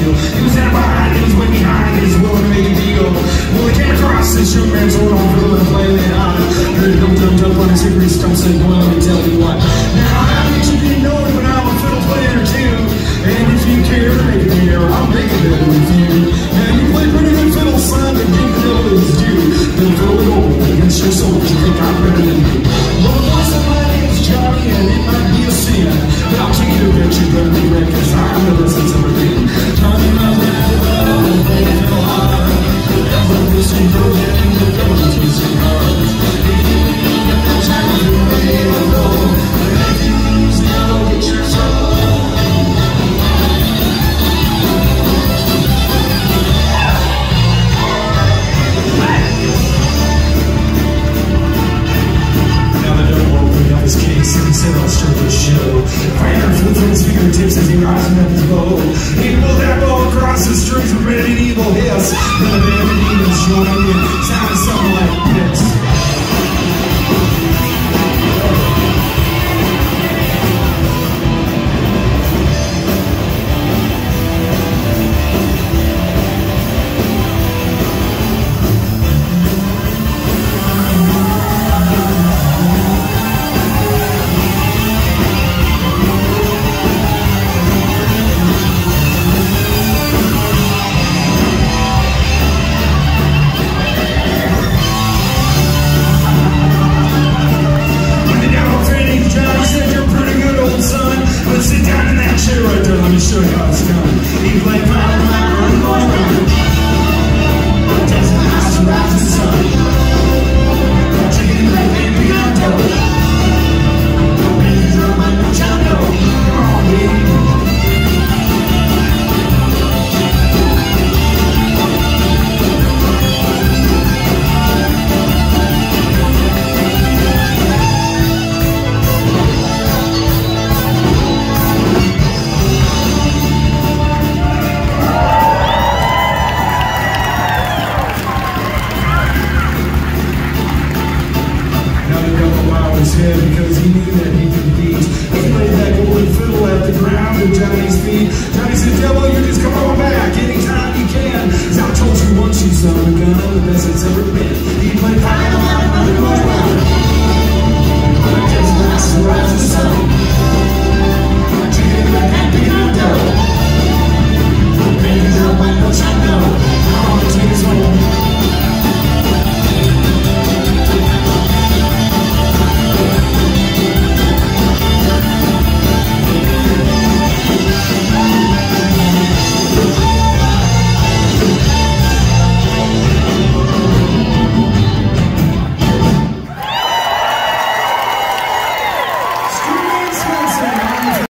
you. Using our bodies when behind was willing to deal We'll came across instruments on our fill and play it on Good to dumb dumb on a secret stone said well let me tell you what. Now I think you didn't know it I'm a fiddle player too? And if you care to make I'm making it with you fingertips as he rising up his bow. He pulled that bow across the strings with evil hiss. Then the of demons joined in, sounded something there, let me show you how done. He played his head because he knew that he could beat. He played that golden fiddle at the ground at Johnny's feet. Johnny said, Devil, you just come on back.